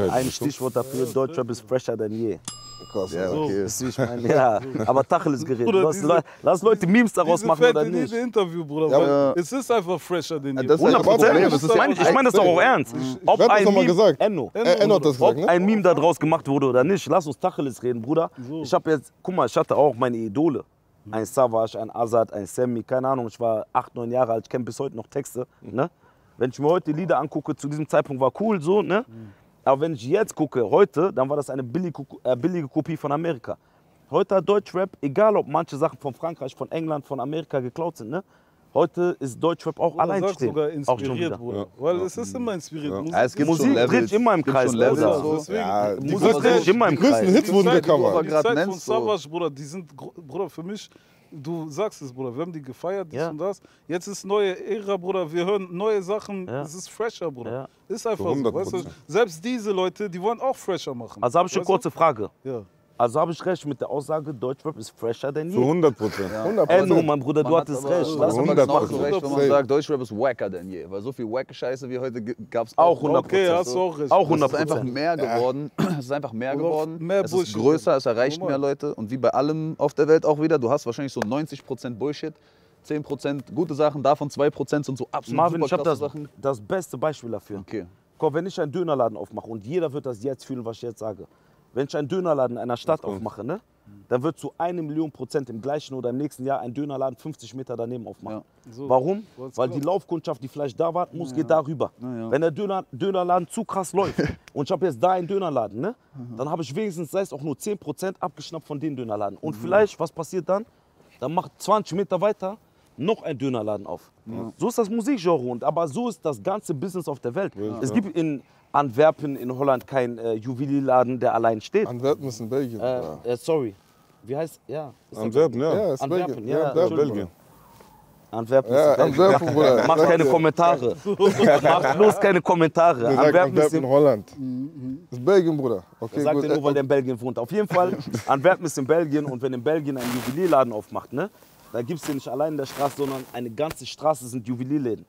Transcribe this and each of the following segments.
Ein Stichwort dafür, Deutschrap ist fresher denn je. Krass. Ja, So. okay. Wie ich meine? Ja, aber Tacheles geredet. Bruder, Lass, diese- lass Leute Memes daraus Diese machen oder nicht. diese Interview, Bruder. Ja, aber- es ist einfach fresher denn je. Das ist ja 100 das Problem. Prozent. Ich meine ich meine das doch auch ernst. Ob ein nochmal Meme, gesagt? Enno, Enno ob gesagt, ne? ein Meme da draus gemacht wurde oder nicht, lass uns Tacheles reden, Bruder. Ich habe jetzt, guck mal, ich hatte auch meine Idole. Ein Savage, ein Azad, ein Sammy, keine Ahnung, ich war acht, neun Jahre alt, ich kenne bis heute noch Texte. Ne? Wenn ich mir heute die Lieder angucke, zu diesem Zeitpunkt war cool so, ne? Aber wenn ich jetzt gucke, heute, dann war das eine billige, äh, billige Kopie von Amerika. Heute hat Deutschrap, egal ob manche Sachen von Frankreich, von England, von Amerika geklaut sind, ne? Heute ist Deutschrap auch Bruder, allein stehen. sogar Auch schon inspiriert, wieder. Bruder. Weil es ist immer inspiriert. Musik, Ja, es gibt Musik schon Levels. dreht immer im Kreis, Bruder. so. Deswegen- Ja, die Musik dreht immer im Die größten Kreis. Hits wurden gecovert. Die Zeit von. Savage, Bruder, die sind, Bruder, für mich, du sagst es, Bruder, wir haben die gefeiert, dies Ja. und das. Jetzt ist neue Ära, Bruder, wir hören neue Sachen, Ja. es ist fresher, Bruder. Ja. Ist einfach so, 100%. weißt du? Selbst diese Leute, die wollen auch fresher machen. Also habe ich eine kurze Frage. Ja. Also habe ich recht mit der Aussage, Deutschrap ist fresher denn Zu je. 100 Prozent. 100 Ey, nur, Prozent. mein Bruder, du Man hattest aber- recht. Das genauso machen. recht, wenn man sagt, Deutschrap ist wacker denn je. Weil so viel wacke Scheiße wie heute gab es Auch 100 Okay, hast du auch recht. Auch Es ist 100 einfach mehr geworden. Es ist einfach mehr geworden. mehr es ist größer, es erreicht mehr Leute. Und wie bei allem auf der Welt auch wieder, du hast wahrscheinlich so 90% Bullshit, 10% gute Sachen, davon 2% sind so absolut Marvin, super ich habe das, Sachen. das beste Beispiel dafür. Okay. Guck, wenn ich einen Dönerladen aufmache und jeder wird das jetzt fühlen, was ich jetzt sage. Wenn ich einen Dönerladen in einer Stadt aufmache, ne, dann wird zu eine Million Prozent im gleichen oder im nächsten Jahr ein Dönerladen 50 Meter daneben aufmachen. So. Warum? Weil die Laufkundschaft, die vielleicht da war, muss, geht darüber. ja. Wenn der Döner, Dönerladen zu krass läuft und ich habe jetzt da einen Dönerladen, ne, Mhm. dann habe ich wenigstens, sei es auch nur 10% abgeschnappt von dem Dönerladen. Und Mhm. vielleicht, was passiert dann? Dann macht 20 Meter weiter noch ein Dönerladen auf. So ist das Musikgenre. Und, aber so ist das ganze Business auf der Welt. Es gibt in Antwerpen, in Holland, keinen äh, Juwelierladen, der allein steht. Antwerpen ist in Belgien. Äh, ja. äh, sorry. Wie heißt, ja. Antwerpen, ja. Ja, ist Antwerpen, Belgien. ja, Ja, Entschuldigung. Belgien. Antwerpen Ja, ist in Belgien. Antwerpen, Bruder. Mach keine dir. Kommentare. Mach bloß keine Kommentare. Der sagt Antwerpen ist Antwerpen in Holland. Das ist Belgien, Bruder. Okay, Das sagt gut. er nur, weil der in Belgien wohnt. Auf jeden Fall, Antwerpen ist in Belgien und wenn in Belgien ein Juwelierladen aufmacht, ne, da gibt es den nicht allein in der Straße, sondern eine ganze Straße sind Juwelierläden.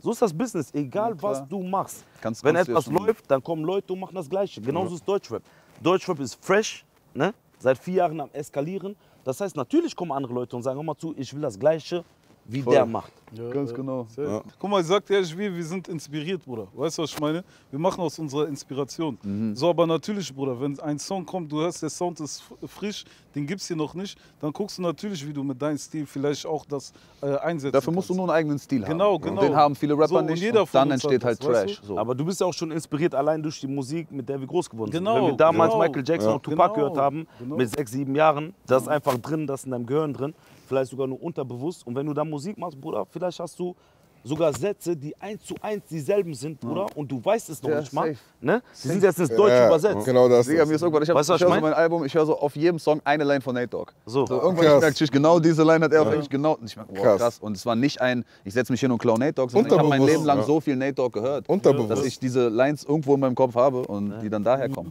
So ist das Business, egal was du machst. Kannst- wenn ja etwas läuft, dann kommen Leute und machen das Gleiche. Genauso ist Deutschrap. Deutschrap ist fresh, ne, seit vier Jahren am Eskalieren. Das heißt, natürlich kommen andere Leute und sagen, hör mal zu, ich will das Gleiche, wie der macht. Ganz genau. Safe. Guck mal, ich sag dir ehrlich, wir, wir sind inspiriert, Bruder. Weißt du, was ich meine? Wir machen aus unserer Inspiration. Mhm. So, aber natürlich, Bruder, wenn ein Song kommt, du hörst, der Sound ist frisch, den gibt's hier noch nicht, dann guckst du natürlich, wie du mit deinem Stil vielleicht auch das äh, einsetzen Dafür musst du nur einen eigenen Stil Genau, haben. genau. Und den haben viele Rapper So, und nicht. jeder und von dann entsteht halt das, weißt Trash. du? So. Aber du bist ja auch schon inspiriert allein durch die Musik, mit der wir groß geworden Genau, sind. Wenn wir damals genau. Michael Jackson Ja. und Tupac Genau, gehört haben, genau. mit sechs, sieben Jahren, das ist einfach drin, das ist in deinem Gehirn drin, vielleicht sogar nur unterbewusst. Und wenn du dann Musik machst, Bruder, vielleicht hast du sogar Sätze, die eins zu eins dieselben sind, Bruder, und du weißt es noch Ja, nicht mal. safe. Ne? Sie sind jetzt ins Deutsche Ja, übersetzt. Genau das. Digga, mir ist irgendwann, ich, hab, Weißt ich höre ich so mein? mein Album, ich höre so auf jedem Song eine Line von Nate Dogg. So. So, irgendwann Krass. merke ich, genau diese Line hat er auch eigentlich genau. Und ich merke, wow, Krass. krass. Und es war nicht ein, ich setze mich hin und klaue Nate Dogg, sondern ich habe mein Leben lang ja. so viel Nate Dogg gehört, dass ich diese Lines irgendwo in meinem Kopf habe und die dann daher kommen.